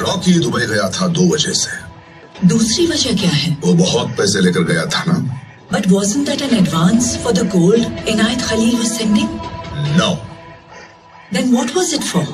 Rocky Dubai गया था दो बजे से। दूसरी वजह क्या है? वो बहुत पैसे लेकर गया था ना। But wasn't that an advance for the gold Inayat Khalil was sending no then what was it for